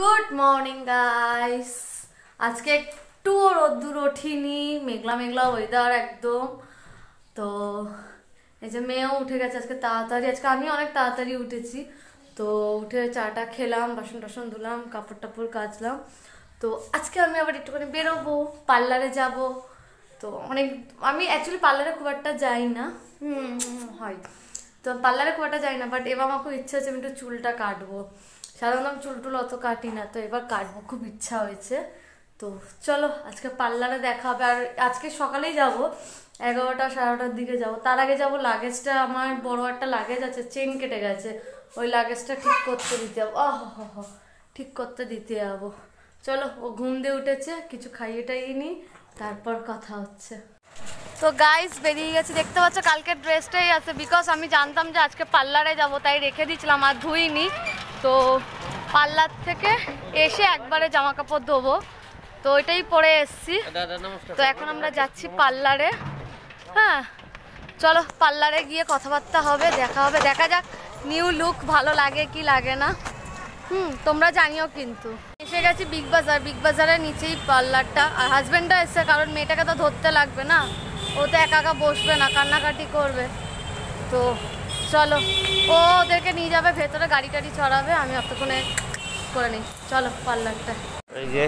Good morning guys আজকে একটু রোদ্দুর ওঠিনি মেঘলা মেঘলা ওয়েদার একদম। তো এই যে মেয়েও উঠে গেছে আজকে তাড়াতাড়ি। আজকে আমি অনেক তাড়াতাড়ি উঠেছি। তো উঠে চাটা খেলাম, বাসন টাসন ধুলাম, কাপড় টাপড় কাচলাম। তো আজকে আমি আবার একটুখানি বেরোবো, পার্লারে যাব। তো অনেক, আমি অ্যাকচুয়ালি পার্লারে খুব একটা যাই না। হুম, হয়। তো পার্লারে খুব একটা যাই না বাট এবার আমার খুব ইচ্ছা হচ্ছে আমি একটু চুলটা কাটবো। সাধারণত চুল টুল অত কাটি না, তো এবার কাটবো, খুব ইচ্ছা হয়েছে। তো চলো, আজকে পার্লারে দেখা হবে, আর আজকে সকালেই যাব, এগারোটা সাড়ে দিকে যাব। তার আগে যাব লাগেজটা আমার বড় একটা লাগেজ আছে চেন কেটে গেছে। ওই লাগেজটা ঠিক করতে দিতে যাব। আহ, হ হ ঠিক করতে দিতে যাব। চলো, ও ঘুম দিয়ে উঠেছে, কিছু খাইয়ে টাইয়ে নিই, তারপর কথা হচ্ছে। তো গাইস বেরিয়ে গেছি, দেখতে পাচ্ছ কালকের ড্রেসটাই আছে বিকজ আমি জানতাম যে আজকে পার্লারে যাব, তাই রেখে দিয়েছিলাম, আর ধুইনি। তো পার্লার থেকে এসে একবারে জামা কাপড় ধোবো। তো ওইটাই পরে এসছি। তো এখন আমরা যাচ্ছি পার্লারে। হ্যাঁ চলো পার্লারে গিয়ে কথাবার্তা হবে দেখা হবে। দেখা যাক নিউ লুক ভালো লাগে কি লাগে না। হুম তোমরা জানিও কিন্তু। এসে গেছি বিগ বাজার। বিগ বাজারের নিচেই পার্লারটা। আর হাজব্যান্ডটা এসছে কারণ মেয়েটাকে তো ধরতে লাগবে না। ও তো একা একা বসবে না কান্নাকাটি করবে। তো চলো। ও ওদেরকে নিয়ে যাবে, ভেতরে গাড়ি টাড়ি চড়াবে, আমি অতক্ষণে করে নিই। চলো, পার্লারটা। এই যে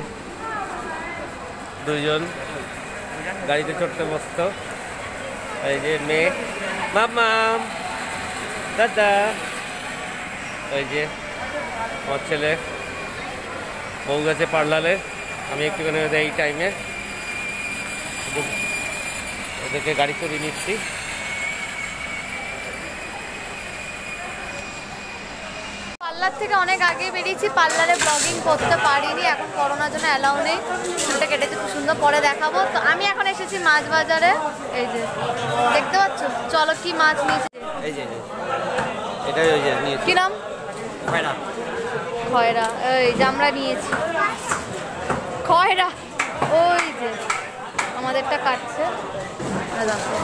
দুজন গাড়িতে চড়তে বসত। এই যে মেয়ে। মামাম দাদা। ওই যে আমার ছেলে। বউ গেছে পার্লারে। আমি একটুখানি এই টাইমে ওদেরকে গাড়ি করে নিচ্ছি। পার্লার থেকে অনেক আগে বেরিয়েছি পার্লারে ব্লগিং করতে পারিনি এখন করোনার জন্য অ্যালাউ নেই। চুলটা কেটেছে খুব সুন্দর পরে দেখাবো। তো আমি এখন এসেছি মাছ বাজারে এই যে দেখতে পাচ্ছ? চলো কি মাছ নিয়েছি। এই যে এটাই ওই যে কি নাম? খয়রা। এই যে আমরা নিয়েছি। খয়রা ওই যে আমাদেরটা কাটছে। দেখো।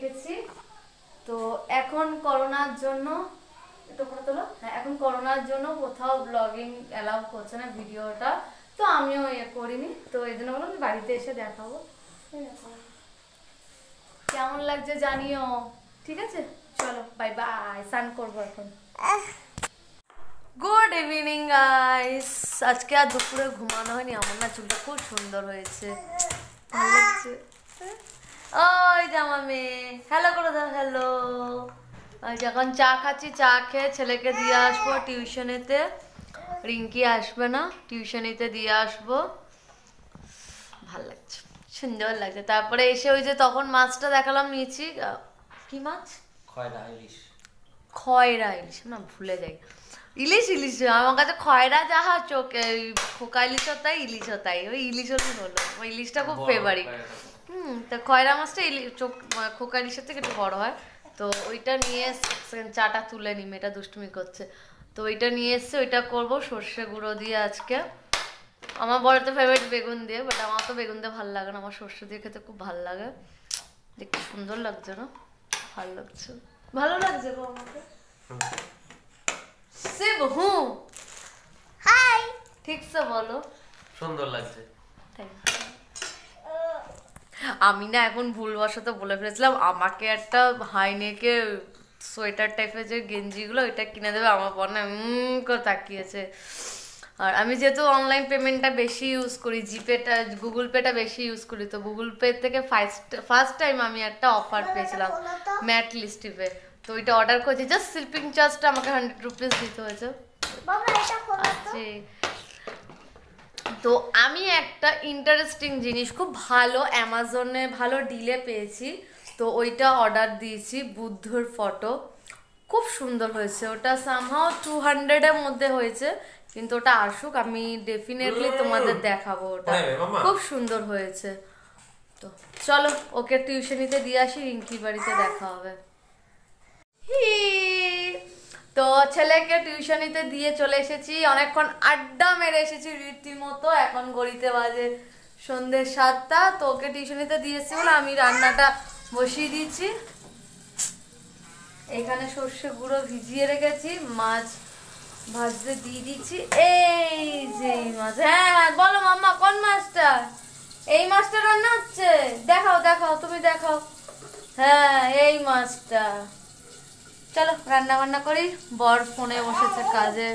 কেটেছি। তো এখন করোনার জন্য তোলো? হ্যাঁ এখন করোনার জন্য কোথাও ব্লগিং অ্যালাউ করছে না ভিডিওটা। তো আমিও ইয়ে করিনি। তো এই জন্য বললাম বাড়িতে এসে দেখাবো। কেমন লাগছে জানিও। ঠিক আছে? চলো বাই বাই স্নান করব এখন। গুড ইভিনিং গাইস আজকে আর দুপুরে ঘুমানো হয়নি, আমার না চুলটা খুব সুন্দর হয়েছে। ভালো লাগছে। ওই জামা মেয়ে। হ্যালো করে দাও হ্যালো ওই যে চা খাচ্ছি চা খেয়ে ছেলেকে দিয়ে আসব টিউশনেতে। রিঙ্কি আসবে না টিউশনিতে দিয়ে আসব। ভালো লাগছে সুন্দর লাগছে। তারপরে এসে ওই যে তখন মাছটা দেখালাম নিয়েছি। কি মাছ? খয়রা ইলিশ। খয়রা ইলিশ না ভুলে যাই। ইলিশ ইলিশ আমার কাছে খয়রা যাহা চোখে খোকা ইলিশও তাই ইলিশও তাই ওই ইলিশ হলে। হলো ইলিশটা খুব ফেভারিট তো খয়রা মাছটা ইলি চোখ মানে খোকা ইলিশের থেকে একটু বড় হয়। তো ওইটা নিয়ে এসে চাটা তুলে নি মেয়েটা দুষ্টুমি করছে। তো ওইটা নিয়ে এসছে ওইটা করব সর্ষে গুঁড়ো দিয়ে আজকে। আমার বড় তো ফেভারিট বেগুন দিয়ে বাট আমার তো বেগুন দিয়ে ভালো লাগে না। আমার সর্ষে দিয়ে খেতে খুব ভালো লাগে। দেখতে সুন্দর লাগছে না? ভালো লাগছে ভালো লাগছে গো আমাকে? শিব হুঁ হাই ঠিক সে বলো। সুন্দর লাগছে। Thank you. আমি না এখন ভুলবশত বলে ফেলেছিলাম আমাকে একটা হাই নেকে সোয়েটার টাইপের যে গেঞ্জিগুলো ওইটা কিনে দেবে আমার পর না করে তাকিয়েছে। আর আমি যেহেতু অনলাইন পেমেন্টটা বেশি ইউজ করি জিপেটা গুগল পেটা বেশি ইউজ করি তো গুগল পে থেকে ফার্স্ট ফার্স্ট টাইম আমি একটা অফার পেয়েছিলাম ম্যাট লিস্টিপে তো ওইটা অর্ডার করেছি। জাস্ট স্লিপিং চার্জটা আমাকে হান্ড্রেড রুপিস দিতে হয়েছে। আছে তো আমি একটা ইন্টারেস্টিং জিনিস খুব ভালো অ্যামাজনে ভালো ডিলে পেয়েছি। তো ওইটা অর্ডার দিয়েছি বুদ্ধর ফটো খুব সুন্দর হয়েছে। ওটা সামহাও টু হান্ড্রেডের মধ্যে হয়েছে কিন্তু ওটা আসুক আমি ডেফিনেটলি তোমাদের দেখাবো ওটা। হ্যাঁ, খুব সুন্দর হয়েছে। তো চলো ওকে টিউশনিতে দিয়ে আসি রিঙ্কির বাড়িতে দেখা হবে। হি তো ছেলেকে টিউশনিতে দিয়ে চলে এসেছি। অনেকক্ষণ আড্ডা মেরে এসেছি রীতিমতো। এখন গড়িতে বাজে সন্ধ্যে সাতটা। তো ওকে টিউশনিতে দিয়ে এসেছি বলে আমি রান্নাটা বসিয়ে দিয়েছি। এখানে সর্ষে গুঁড়ো ভিজিয়ে রেখেছি। মাছ ভাজতে দিয়ে দিচ্ছি। এই যে মাছ। হ্যাঁ হ্যাঁ বলো মাম্মা, কোন মাছটা? এই মাছটা রান্না হচ্ছে? দেখাও দেখাও, তুমি দেখাও। হ্যাঁ এই মাছটা। চলো রান্না বান্না করি। বর ফোনে বসেছে কাজে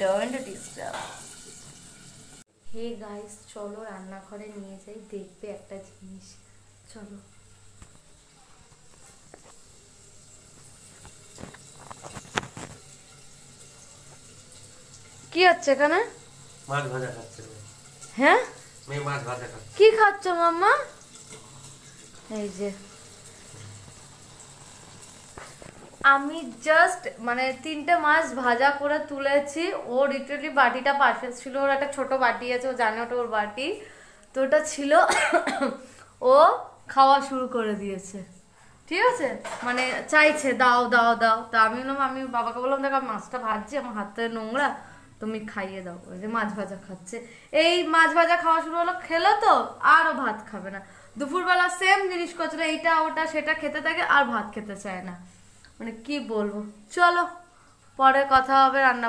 ডোন্ট ডিস্টার্ব হে গাইস চলো রান্নাঘরে নিয়ে যাই দেখবে একটা জিনিস। চলো। কি হচ্ছে এখানে? মাছ ভাজা খাচ্ছে হ্যাঁ? মেয়ে মাছ ভাজা খাচ্ছে। কি খাচ্ছ মাম্মা? এই যে। আমি জাস্ট মানে তিনটে মাছ ভাজা করে তুলেছি। ও লিটারালি বাটিটা পাশে ছিল, ওর একটা ছোট বাটি আছে, ও জানে ওটা ওর বাটি। তো ওটা ছিল, ও খাওয়া শুরু করে দিয়েছে। ঠিক আছে? মানে চাইছে, দাও দাও দাও। তা আমি বললাম, আমি বাবাকে বললাম, দেখো মাছটা ভাজছি, আমার হাতে নোংরা, তুমি খাইয়ে দাও। ওই যে, মাছ ভাজা খাচ্ছে। এই মাছ ভাজা খাওয়া শুরু হলো, খেলো তো, আরও ভাত খাবে না। দুপুরবেলা সেম জিনিস করছিল, এইটা, ওটা, সেটা খেতে থাকে, আর ভাত খেতে চায় না। মানে কি বলব? চলো পরে কথা হবে রান্না